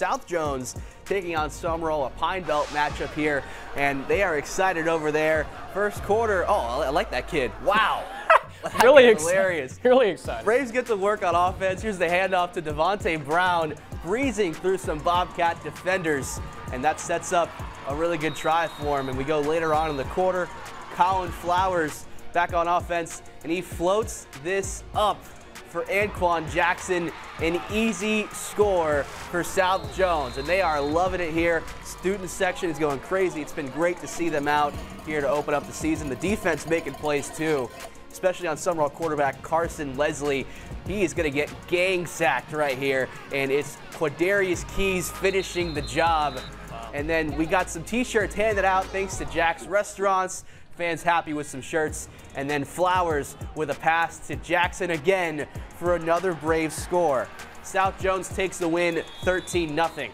South Jones taking on Sumrall, a Pine Belt matchup here, and they are excited over there. First quarter, oh, I like that kid. Wow. That really kid, excited. hilarious. Really excited. Braves get to work on offense. Here's the handoff to Devonte Brown, breezing through some Bobcat defenders, and that sets up a really good try for him. And we go later on in the quarter. Colin Flowers back on offense, and he floats this up for Anquan Jackson, an easy score for South Jones. And they are loving it here. Student section is going crazy. It's been great to see them out here to open up the season. The defense making plays too especially on Sumrall quarterback Carson Leslie. He is going to get gang sacked right here, and it's Quadarius Keys finishing the job. And then we got some t-shirts handed out thanks to Jack's Restaurants. Fans happy with some shirts. And then Flowers with a pass to Jackson again for another Brave score. South Jones takes the win 13 0.